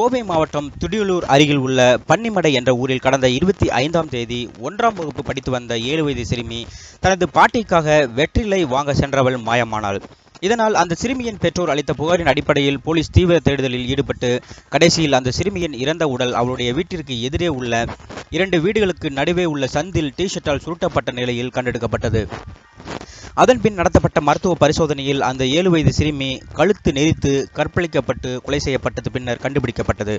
கோவை மாவட்டம் துடியலூர் அருகில் உள்ள பன்னிமடை என்ற ஊரில் கடந்த இருபத்தி ஐந்தாம் தேதி ஒன்றாம் வகுப்பு படித்து வந்த ஏழு வயது சிறுமி தனது பாட்டிக்காக வெற்றிலை வாங்க சென்றவள் மாயமானாள். இதனால் அந்த சிறுமியின் பெற்றோர் அளித்த புகாரின் அடிப்படையில் போலீஸ் தீவிர தேடுதலில் ஈடுபட்டு கடைசியில் அந்த சிறுமியின் இறந்த உடல் அவளுடைய வீட்டிற்கு எதிரே உள்ள இரண்டு வீடுகளுக்கு நடுவே உள்ள சந்தில் டி ஷர்ட்டால் சுருட்டப்பட்ட நிலையில் கண்டெடுக்கப்பட்டது. அதன் பின் நடத்தப்பட்ட மருத்துவ பரிசோதனையில் அந்த ஏழு வயது சிறுமி கழுத்து நெரித்து கற்பழிக்கப்பட்டு கொலை செய்யப்பட்டது பின்னர் கண்டுபிடிக்கப்பட்டது.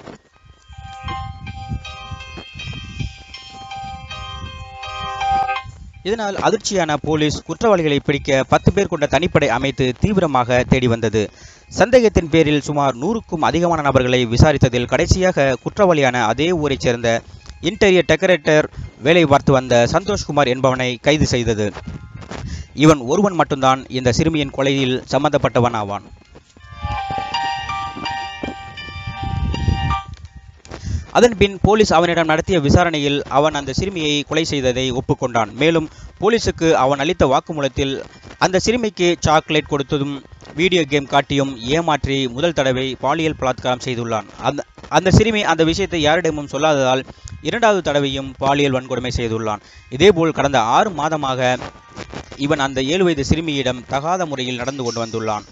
இதனால் அதிர்ச்சியான போலீஸ் குற்றவாளிகளை பிடிக்க பத்து பேர் கொண்ட தனிப்படை அமைத்து தீவிரமாக தேடி வந்தது. சந்தேகத்தின் பேரில் சுமார் நூறுக்கும் அதிகமான நபர்களை விசாரித்ததில் கடைசியாக குற்றவாளியான அதே ஊரைச் சேர்ந்த இன்டீரியர் டெக்கரேட்டர் வேலை பார்த்து வந்த சந்தோஷ்குமார் என்பவனை கைது செய்தது. இவன் ஒருவன் மட்டும்தான் இந்த சிறுமியின் கொலையில் சம்பந்தப்பட்டவன் ஆவான். அதன்பின் போலீஸ் அவனிடம் நடத்திய விசாரணையில் அவன் அந்த சிறுமியை கொலை செய்ததை ஒப்புக்கொண்டான். மேலும் போலீசுக்கு அவன் அளித்த வாக்குமூலத்தில் அந்த சிறுமிக்கு சாக்லேட் கொடுத்ததும் வீடியோ கேம் காட்டியும் ஏமாற்றி முதல் தடவை பாலியல் பலாத்காரம் செய்துள்ளான். அந்த அந்த சிறுமி அந்த விஷயத்தை யாரிடமும் சொல்லாததால் இரண்டாவது தடவையும் பாலியல் வன்கொடுமை செய்துள்ளான். இதேபோல் கடந்த ஆறு மாதமாக இவன் அந்த ஏழு வயது சிறுமியிடம் தகாத முறையில் நடந்து கொண்டு வந்துள்ளான்.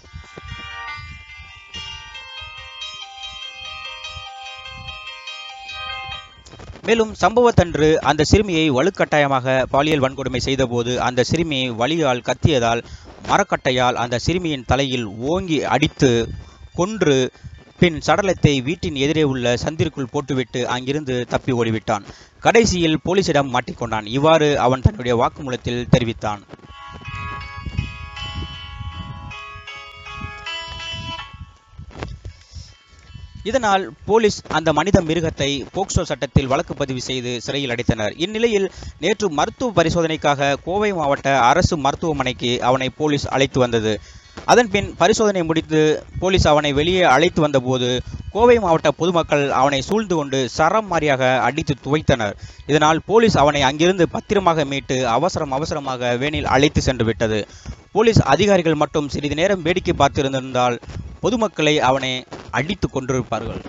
மேலும் சம்பவத்தன்று அந்த சிறுமியை வலுக்கட்டாயமாக பாலியல் வன்கொடுமை செய்தபோது அந்த சிறுமி வலியால் கத்தியதால் மரக்கட்டையால் அந்த சிறுமியின் தலையில் ஓங்கி அடித்து கொன்று பின் சடலத்தை வீட்டின் எதிரே உள்ள சந்திற்குள் போட்டுவிட்டு அங்கிருந்து தப்பி ஓடிவிட்டான். கடைசியில் போலீசிடம் மாட்டிக்கொண்டான். இவ்வாறு அவன் தன்னுடைய வாக்குமூலத்தில் தெரிவித்தான். இதனால் போலீஸ் அந்த மனித மிருகத்தை போக்சோ சட்டத்தில் வழக்கு பதிவு செய்து சிறையில் அடைத்தனர். இந்நிலையில் நேற்று மருத்துவ பரிசோதனைக்காக கோவை மாவட்ட அரசு மருத்துவமனைக்கு அவனை போலீஸ் அழைத்து வந்தது. அதன்பின் பரிசோதனை முடித்து போலீஸ் அவனை வெளியே அழைத்து வந்தபோது கோவை மாவட்ட பொதுமக்கள் அவனை சூழ்ந்து கொண்டு சரம் மாறியாக அடித்து துவைத்தனர். இதனால் போலீஸ் அவனை அங்கிருந்து பத்திரமாக மீட்டு அவசரம் அவசரமாக வேனில் அழைத்து சென்று விட்டது. போலீஸ் அதிகாரிகள் மட்டும் சிறிது நேரம் வேடிக்கை பார்த்திருந்திருந்தால் பொதுமக்களை அவனை அடித்து கொண்டிருப்பார்கள்.